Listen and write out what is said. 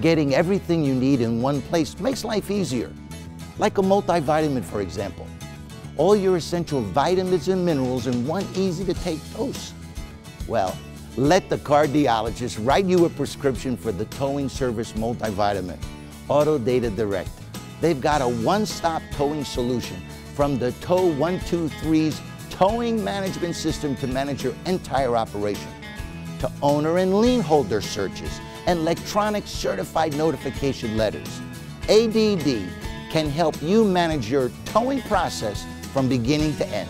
Getting everything you need in one place makes life easier. Like a multivitamin, for example. All your essential vitamins and minerals in one easy to take dose. Well, let the cardiologist write you a prescription for the towing service multivitamin, Auto Data Direct. They've got a one-stop towing solution from the TOW123's towing management system to manage your entire operation, to owner and lien holder searches, and electronic certified notification letters. ADD can help you manage your towing process from beginning to end.